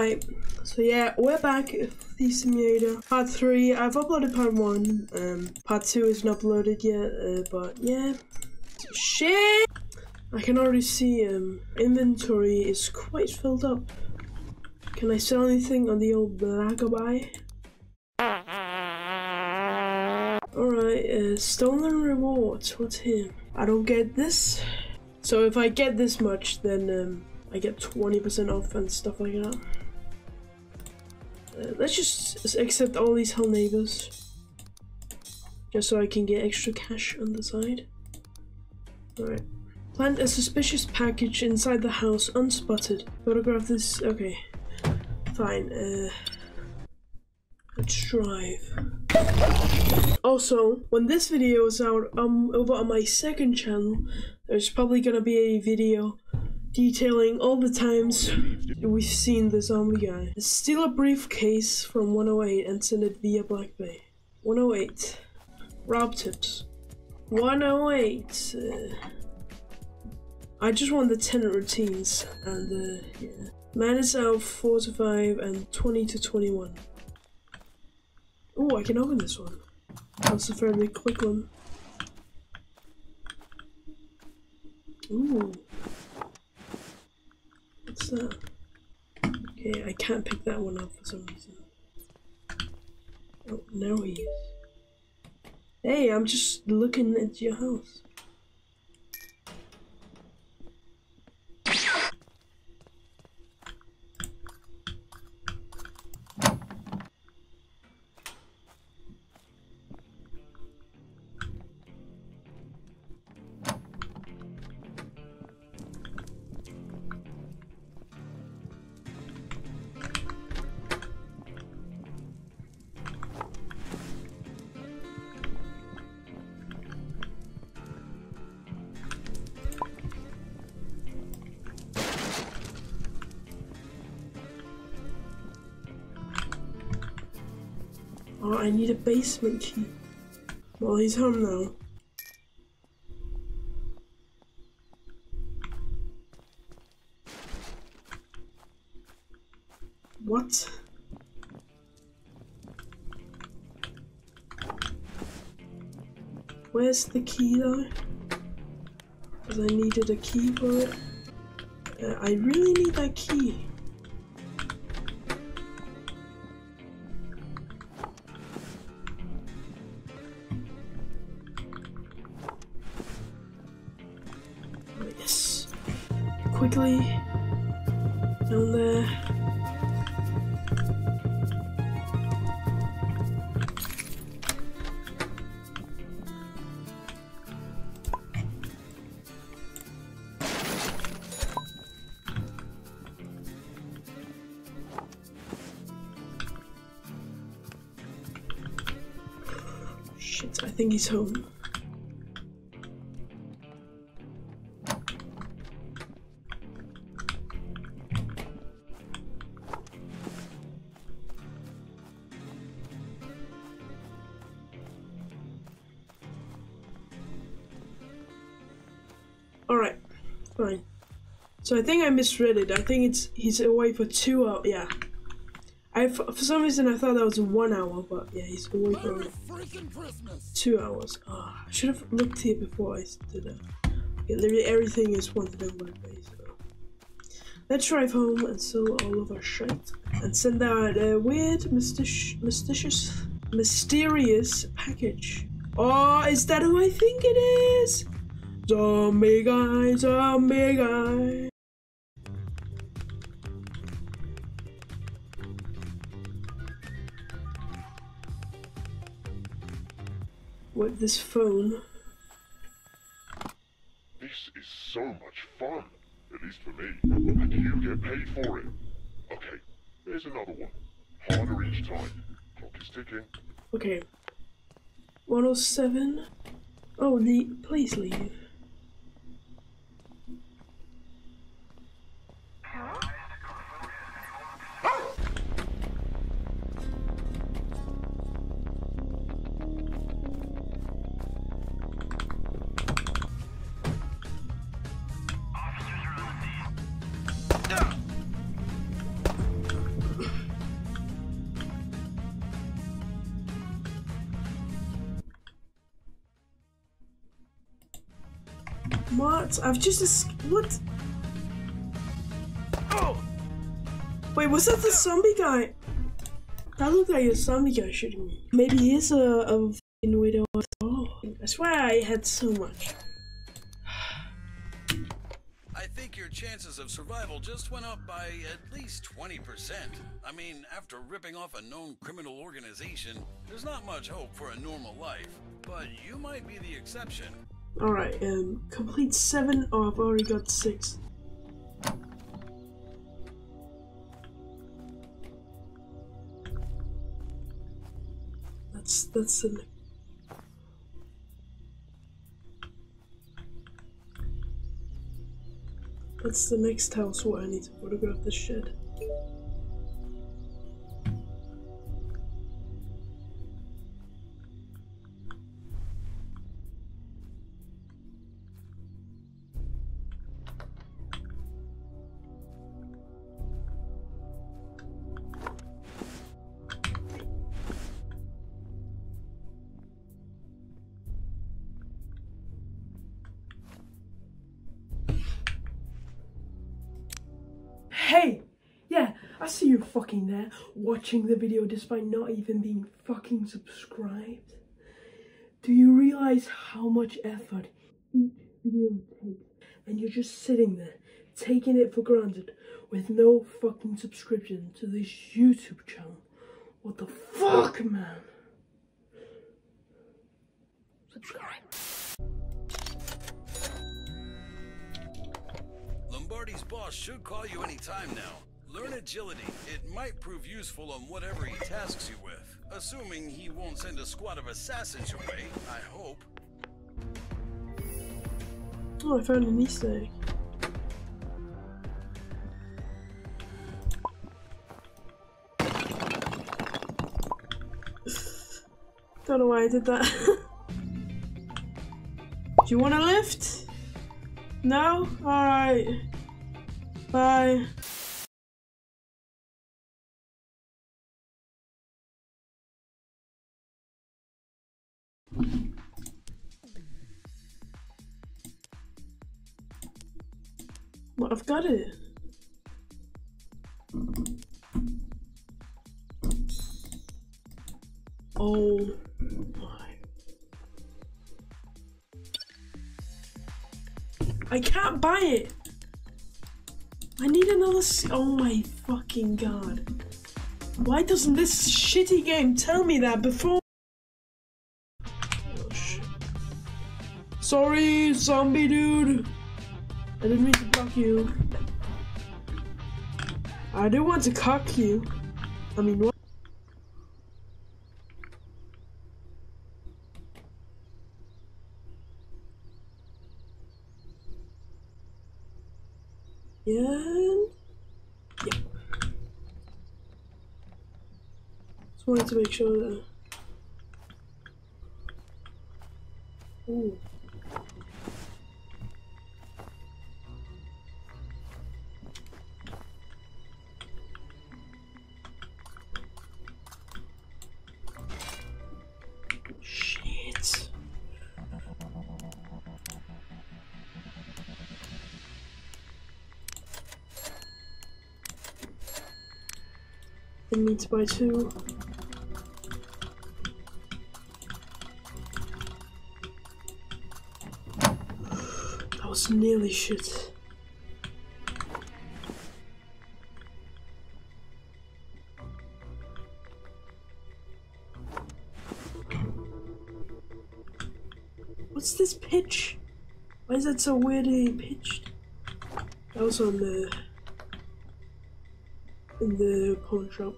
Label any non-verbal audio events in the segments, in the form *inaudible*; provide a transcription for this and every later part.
Alright, so yeah, we're back with the simulator. Part 3, I've uploaded part 1, um, part 2 isn't uploaded yet, uh, but yeah. Shit! I can already see, um, inventory is quite filled up. Can I sell anything on the old Black Bay? Alright, uh, stolen rewards, what's here? I don't get this. So if I get this much, then, um, I get 20% off and stuff like that. Let's just accept all these hell neighbors. Just so I can get extra cash on the side. Alright. Plant a suspicious package inside the house unspotted. Photograph this. Okay. Fine. Uh, let's drive. Also, when this video is out, um, over on my second channel, there's probably gonna be a video detailing all the times we've seen the zombie guy. Steal a briefcase from 108 and send it via Black Bay. 108. Rob tips. 108. Uh, I just want the tenant routines and uh, yeah. Man is out 4 to 5 and 20 to 21. Oh, I can open this one. That's a fairly quick one. Ooh. What's that? Okay, I can't pick that one up for some reason. Oh, now he is. Hey, I'm just looking at your house. Oh, I need a basement key. Well, he's home now. What? Where's the key though? Because I needed a key for it. Uh, I really need that key. Shit, I think he's home. Alright, fine. So I think I misread it. I think it's he's away for two hours. Yeah. I for some reason I thought that was one hour, but yeah, he's away for! Two hours. Ah, I should have looked here before I did that. Okay, literally everything is one the one way. So let's drive home and sell all of our shit and send out a weird, mystic- mysterious, mysterious package. Oh, is that who I think it is? Zombie guy, zombie guy. With this phone. This is so much fun, at least for me. And you get paid for it. Okay, there's another one. Harder each time. Clock is ticking. Okay. 107. Oh, the please leave. What? I've just what? Wait, was that the zombie guy? That looked like a zombie guy shooting me. Maybe he is a, a widow all. That's why I had so much. I think your chances of survival just went up by at least 20%. I mean, after ripping off a known criminal organization, there's not much hope for a normal life. But you might be the exception. Alright, um, complete seven. Oh, I've already got six. That's, that's the That's the next house where I need to photograph the shed. Watching the video despite not even being fucking subscribed. Do you realize how much effort each video takes? And you're just sitting there, taking it for granted, with no fucking subscription to this YouTube channel. What the fuck, man? Subscribe. Lombardi's boss should call you any time now. Learn agility. It might prove useful on whatever he tasks you with. Assuming he won't send a squad of assassins your way, I hope. Oh, I found an Easter egg. Don't know why I did that. *laughs* Do you want a lift? No? Alright. Bye. Got it. Oh my. I can't buy it. I need another. Oh my fucking god. Why doesn't this shitty game tell me that before? Oh. Sorry, zombie dude. I didn't mean to cock you. I do want to cock you. I mean, what? Yeah. Yeah. Just wanted to make sure that. Ooh. I need to buy two. That was nearly shit. What's this pitch? Why is that so weirdly pitched? That was on the in the pawn shop.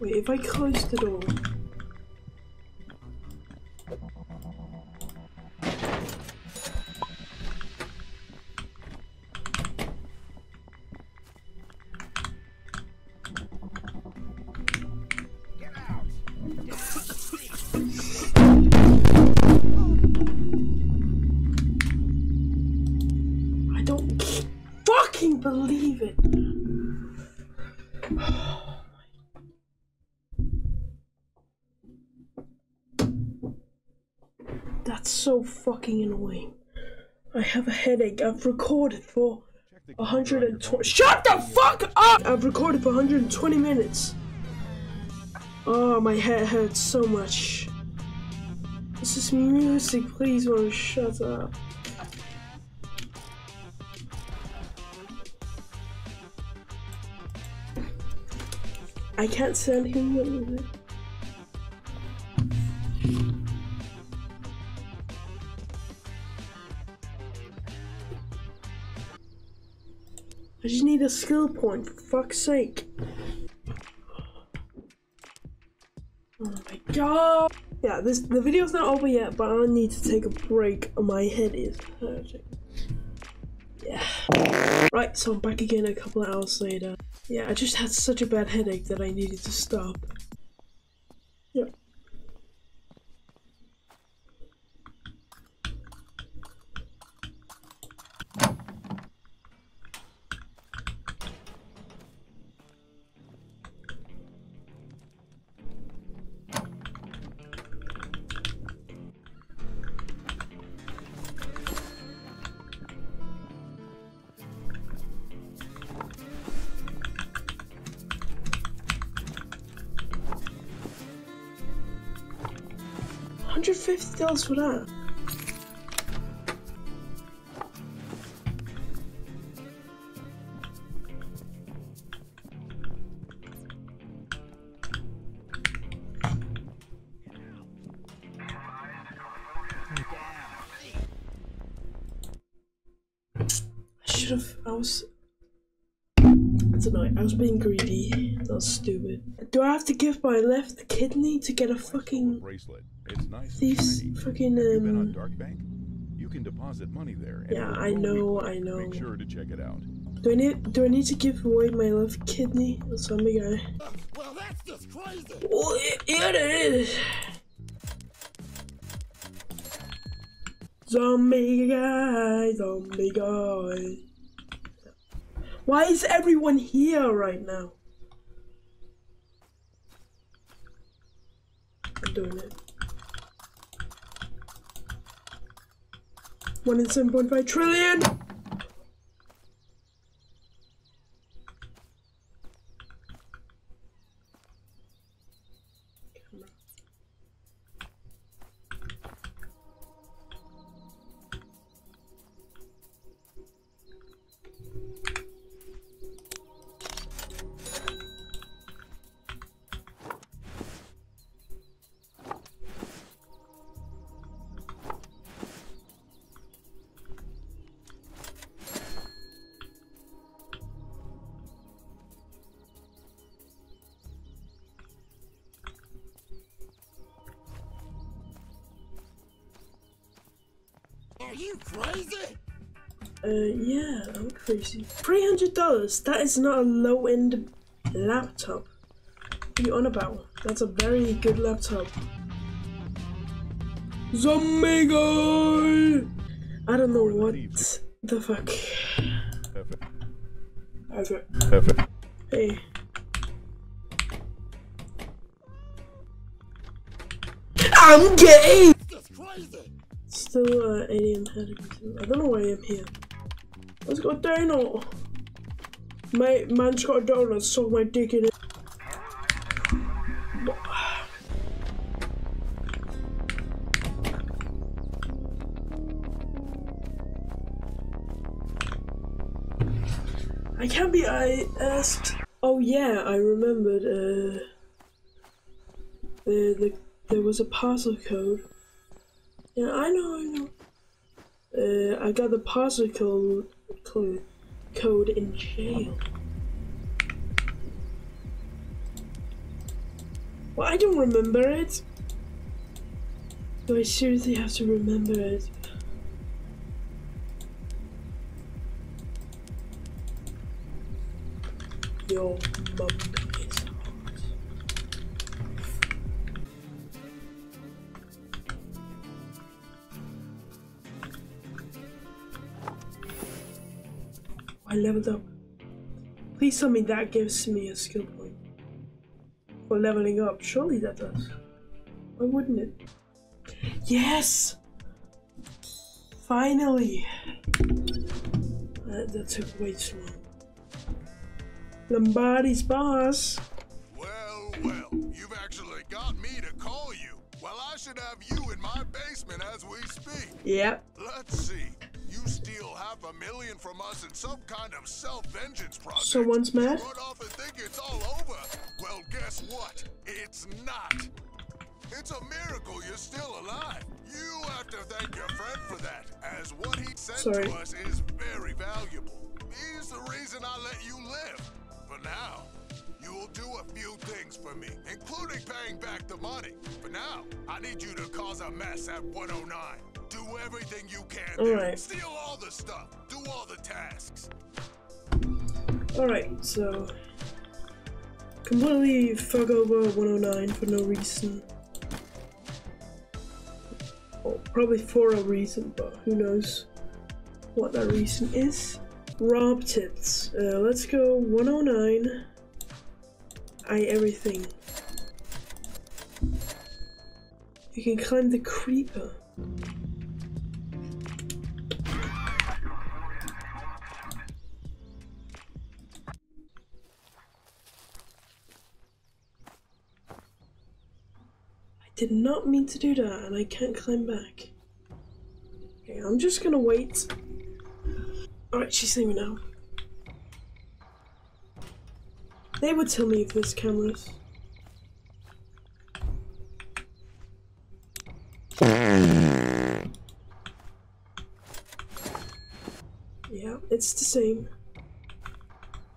Wait, if I close the door. Believe it. *sighs* That's so fucking annoying. I have a headache. I've recorded for 120. Shut the fuck up! I've recorded for 120 minutes. Oh, my head hurts so much. This is music. Please, want to shut up. I can't that music. I just need a skill point, for fuck's sake. Oh my god! Yeah, this the video's not over yet, but I need to take a break. My head is hurting. Yeah. Right, so I'm back again a couple of hours later. Yeah, I just had such a bad headache that I needed to stop. $150 for that. I should have. I was. I. I was being greedy. That was stupid. Do I have to give my left kidney to get a fucking bracelet. It's nice thieves and shiny. fucking You've been on um? Dark Bank? You can deposit money there. and Yeah, I know. I know. Make sure to check it out. Do I need do I need to give away my left kidney? to Zombie guy. Well, that's just crazy. Oh, yeah, it is. Zombie guy, zombie guy. Why is everyone here right now? I'm doing it. One in seven point five trillion. Are you crazy? Uh, yeah, I'm crazy. Three hundred dollars. That is not a low-end laptop. What are you on about? That's a very good laptop. Zombie guy. I don't know what the fuck. Perfect. Okay. Perfect. Hey. I'm gay. Just crazy. Still, uh, alien head. I don't know why I'm here. Let's go donut. My man's got a donut, so my dick in it. I can't be I asked. Oh yeah, I remembered. Uh, the the there was a parcel code. Yeah, I know, I know. Uh, I got the parcel code code, in jail. Well, I don't remember it. Do I seriously have to remember it? Your mum I leveled up. Please tell me that gives me a skill point. For leveling up. Surely that does. Why wouldn't it? Yes! Finally! That, that took way too long. Lombardi's boss. Well, well, you've actually got me to call you. Well, I should have you in my basement as we speak. Yep. Let's see. Steal half a million from us in some kind of self-vengeance project. Someone's mad? Run off and think it's all over. Well, guess what? It's not. It's a miracle you're still alive. You have to thank your friend for that, as what he sent Sorry. to us is very valuable. He's the reason I let you live. For now, you'll do a few things for me, including paying back the money. For now, I need you to cause a mess at 109. Do everything you can. All right. Steal all the stuff. Do all the tasks. Alright, so. Completely fuck over 109 for no reason. Well, probably for a reason, but who knows what that reason is. Rob tips. Uh, let's go 109. I everything. You can climb the creeper. Did not mean to do that, and I can't climb back. Okay, I'm just gonna wait. Alright, she's leaving now. They would tell me if there's cameras. Yeah, it's the same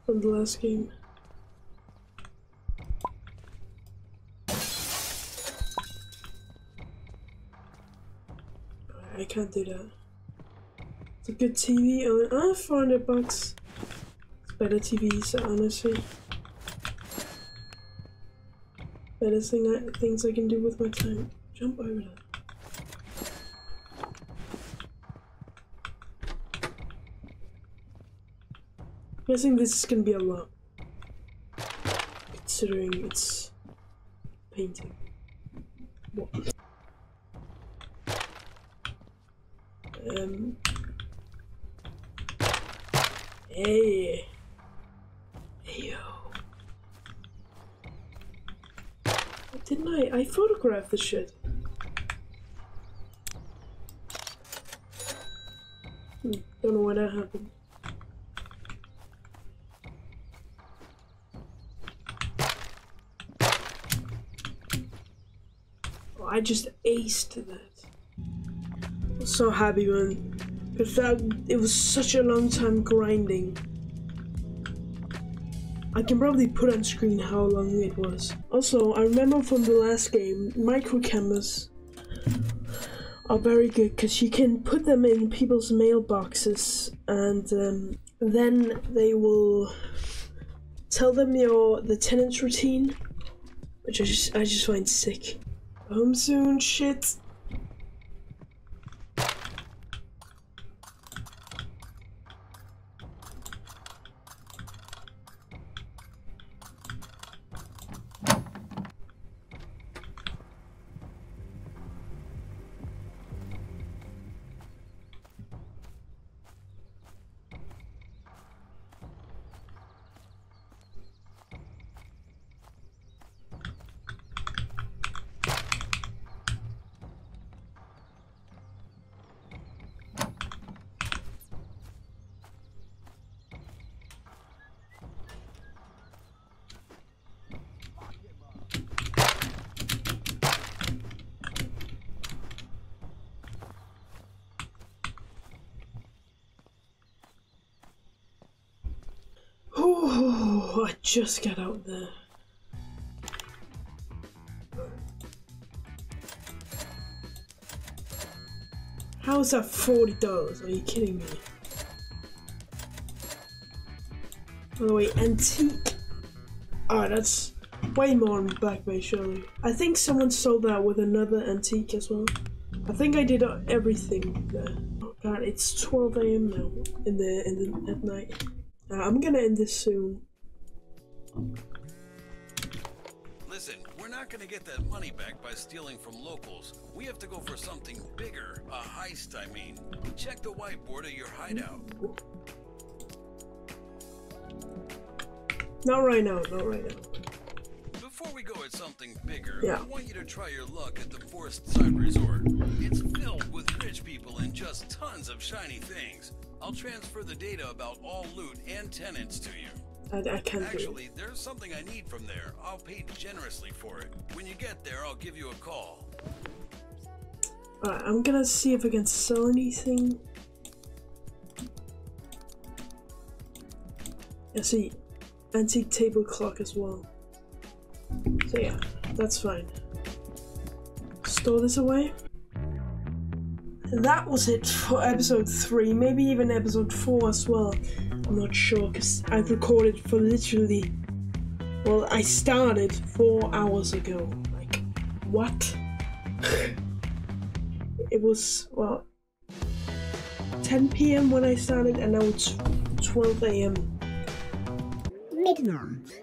from the last game. Can't do that. It's a good TV. Uh, 400 bucks. It's better TV, so honestly. Better thing I, things I can do with my time. Jump over that. I'm Guessing this is gonna be a lot. Considering it's painting. What? Um. Hey. Hey yo. Didn't I? I photographed the shit. Hmm, don't know why that happened. Oh, I just aced that. So happy man. It felt it was such a long time grinding. I can probably put on screen how long it was. Also, I remember from the last game, micro cameras are very good because you can put them in people's mailboxes and um, then they will tell them your the tenant's routine, which I just I just find sick. Home soon, shit. Oh, I just got out there. How is that forty dollars? Are you kidding me? By the way, antique. Ah, that's way more on Black Bay, surely. I think someone sold that with another antique as well. I think I did everything there. Oh god, it's 12 a.m. now in the in the at night. Uh, I'm gonna end this soon. Listen, we're not gonna get that money back by stealing from locals. We have to go for something bigger. A heist, I mean. Check the whiteboard of your hideout. Not right now, not right now. Before we go at something bigger, Yeah. I want you to try your luck at the Forest Side Resort. It's filled with rich people and just tons of shiny things. I'll transfer the data about all loot and tenants to you. I, I can't do it. Actually, there's something I need from there. I'll pay generously for it. When you get there, I'll give you a call. Alright, I'm gonna see if I can sell anything. I see antique table clock as well. So yeah, that's fine. Store this away. That was it for episode 3, maybe even episode 4 as well. I'm not sure because I've recorded for literally. Well, I started 4 hours ago. Like, what? *laughs* it was well 10 p.m. when I started, and now it's 12 a.m. Midnight.